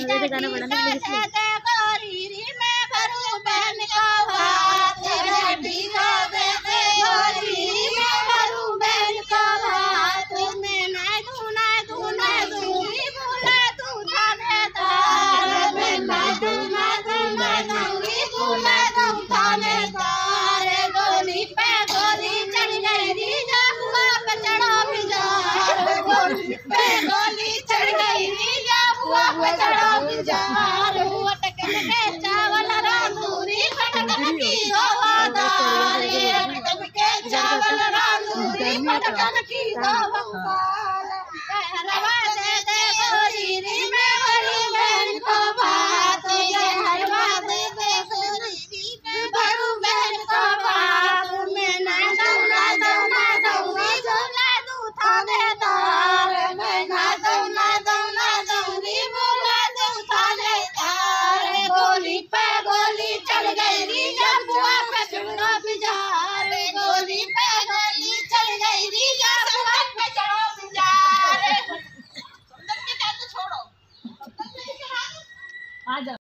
मुझे गाना What's up? गुलजार हुआ टकटके चावल रांधूरी खटखटी हो वादा रे टकटके चावल रांधूरी खटखटी हो वादा आ जाओ